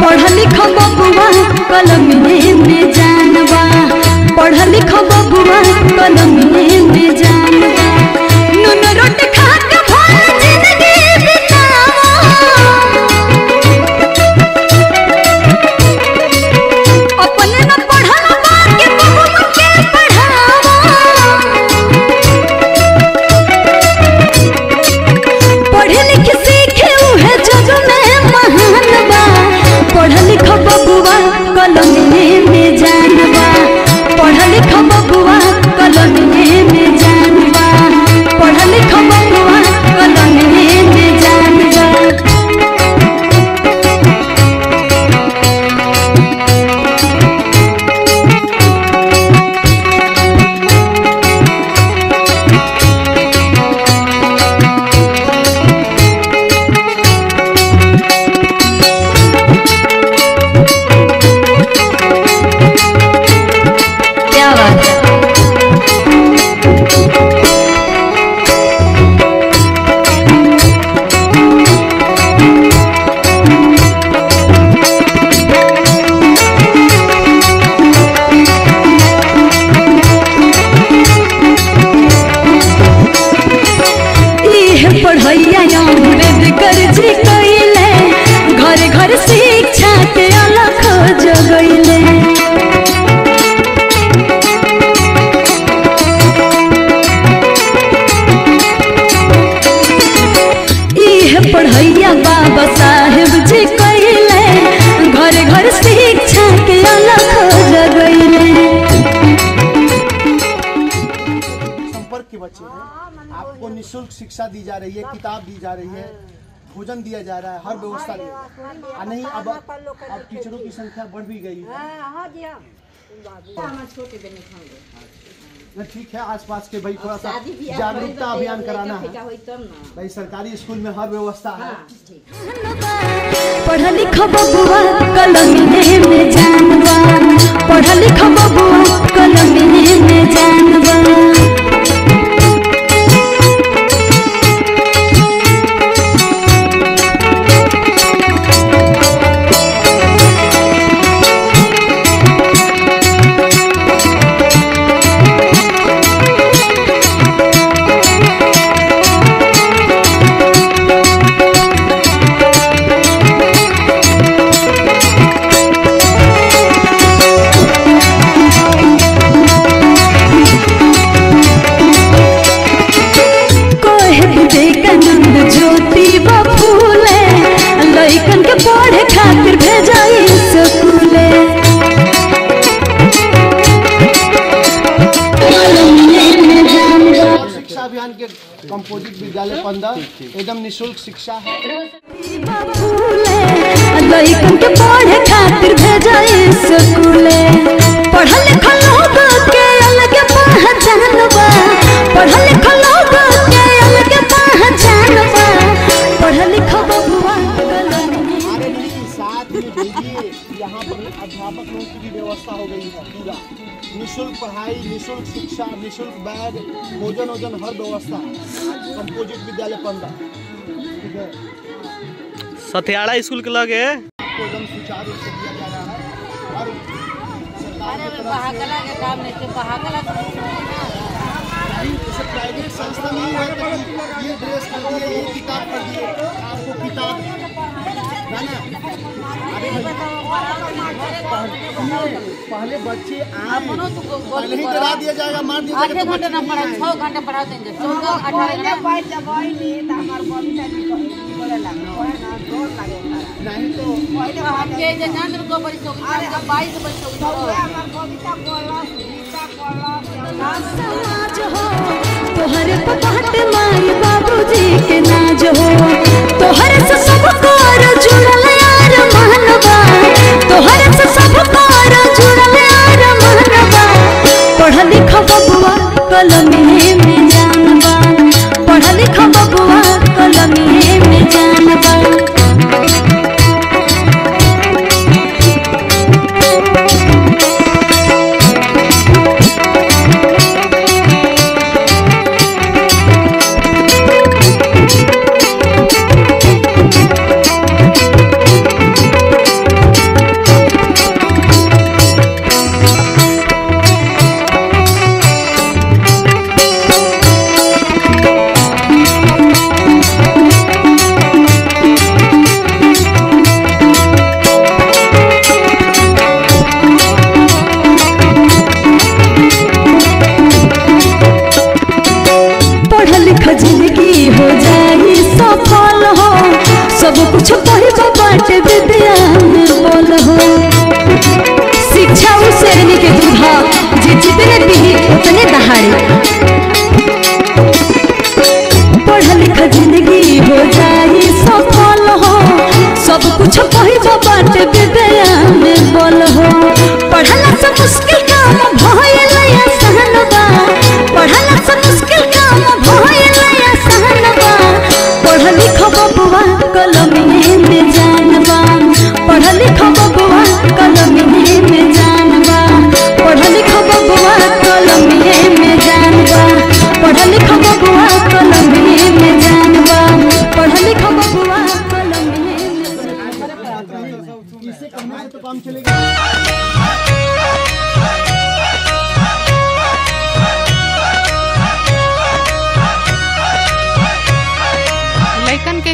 पढ़ा लिखा बबुआ कलम में जानवा पढ़ लिखा बबुआ कलम में जानवा नून रोटी पढ़ैया बाबा साहेब जी कइले घर घर शिक्षा के अलख संपर्क के बच्चे हैं। आपको निशुल्क शिक्षा दी जा रही है किताब दी जा रही है भोजन दिया जा रहा है हर व्यवस्था दी जा रही है। नहीं अब अब टीचरों की संख्या बढ़ भी गई है। ना, ठीक है आसपास के भाई थोड़ा सा जागरूकता अभियान कराना है। भाई सरकारी स्कूल में हर व्यवस्था है। पढ़ लिख बबुआ कलम में जानवा। पढ़ लिख बबुआ कलम में जानबा के कंपोजिट विद्यालय पंद्रह एकदम निशुल्क शिक्षा है। के पढ़े खातिर भेजाई पढ़ल लिखल लोग के अलग पहचान बा। पढ़ल लिखल भेजिए यहाँ पर अध्यापक लोगों की भी व्यवस्था हो गई है पूरा। निशुल्क पढ़ाई निशुल्क शिक्षा निशुल्क बैग भोजन वोजन हर व्यवस्था। कंपोजिट विद्यालय पंद्रह। ठीक है? सथियाड़ा स्कूल के लगे एकदम सुचारू रूप से दिया जा रहा है। और प्राइवेट संस्था नहीं है तो ये ड्रेस कर दिए ये किताब कर दिए आपको किताब है ना अरे पहले पहले बच्चे आए। पहले ही करा दिया जाएगा मार दिया आठे जाएगा घंटे तो ना पढ़ा नहीं छः घंटे पढ़ा देंगे। चौदह अठारह नहीं तो हमके जे जान को बड़ी चौकी बाईस बड़ी चौकी समाज हो तोहर पे बात माई बाबूजी के नाज हो तोहर से सब कर जुड़ल यार मानवा तोहर से बबुआ कलमे में जानबा। पढ़ लिख बबुआ कलमे में जानबा। सब कुछ कहबो बाटे विद्या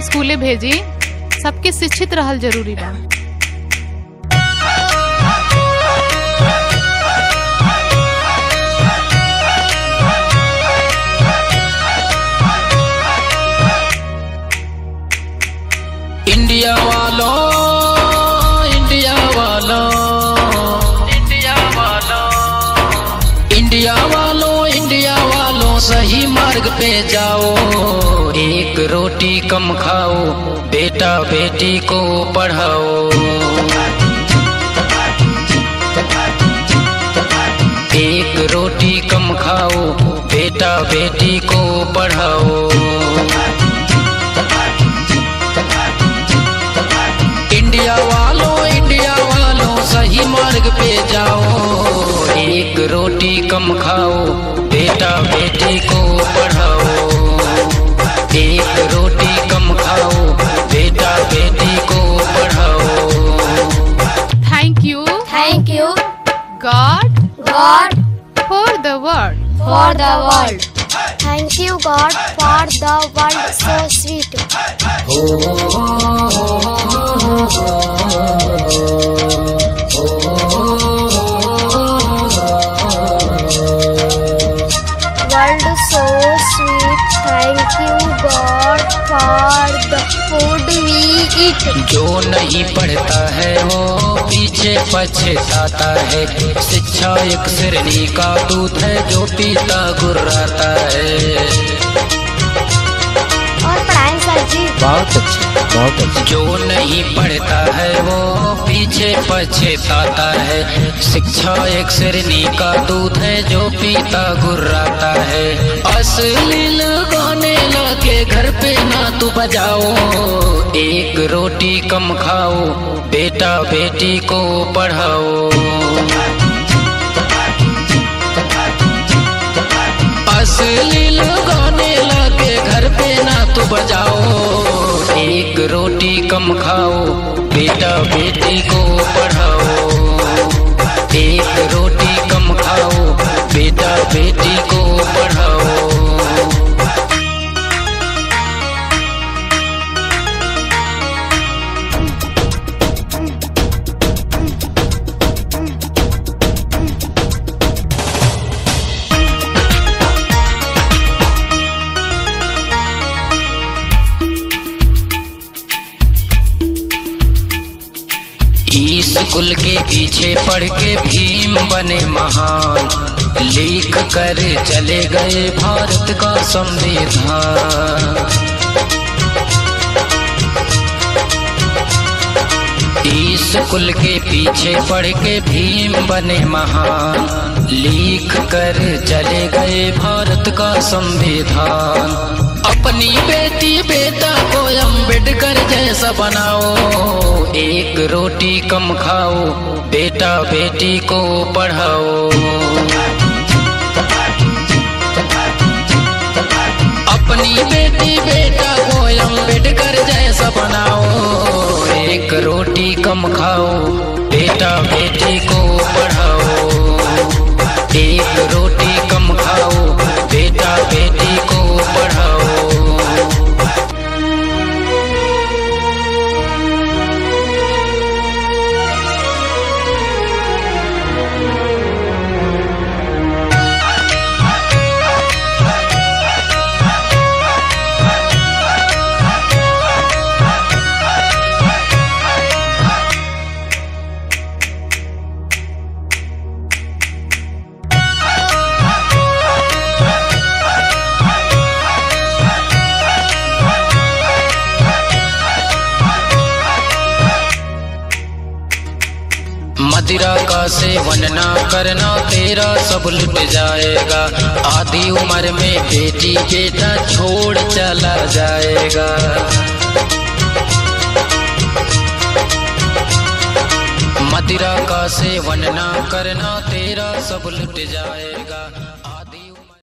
के स्कूले भेजी सबके शिक्षित रहल ज़रूरी बा। इंडिया वालों इंडिया वालों। इंडिया वालों। इंडिया वालों इंडिया वालों सही मार्ग पे जाओ। रोटी कम खाओ, बेटा बेटी को पढ़ाओ। एक रोटी कम खाओ, बेटा बेटी को पढ़ाओ। इंडिया वालों इंडिया वालों, सही मार्ग पे जाओ। एक रोटी कम खाओ, बेटा बेटी को पढ़ाओ। एक रोटी कम खाओ बेटा बेटी को पढ़ाओ thank you Thank you, God God, for the world for the world. Thank you, God, for the world so sweet. World so sweet. Thank you God for the food we eat जो नहीं पढ़ता है वो पीछे पछताता है। शिक्षा एक सिरनी का दूध है जो पीता गुर्राता है। बहुत अच्छे बहुत अच्छे। जो नहीं पढ़ता है वो? पीछे पछताता है। शिक्षा एक श्रेणी का दूध है जो पीता गुर्राता है। अश्लील गाने लाके घर पे ना तू बजाओ। एक रोटी कम खाओ बेटा बेटी को पढ़ाओ। अश्लील गाने लाके घर पे ना तू बजाओ। रोटी कम खाओ, बेटा बेटी को पढ़ाओ। एक रोटी कम खाओ, बेटा बेटी को पढ़ाओ। स्कूल के पीछे पढ़ के भीम बने महान। लिख कर चले गए भारत का संविधान। कुल के पीछे पढ़ के भीम बने महान। लिख कर चले गए भारत का संविधान। अपनी बेटी बेटा को अंबेडकर जैसा बनाओ। एक रोटी कम खाओ, बेटा बेटी को पढ़ाओ। अपनी बेटी बेटा को अंबेडकर जैसा बनाओ। एक रोटी कम खाओ, बेटा बेटी मदिरा का सेवन ना करना, तेरा सब लुट जाएगा। आधी उम्र में बेटी बेटा छोड़ चला जाएगा। मदिरा का सेवन ना करना, तेरा सब लुट जाएगा।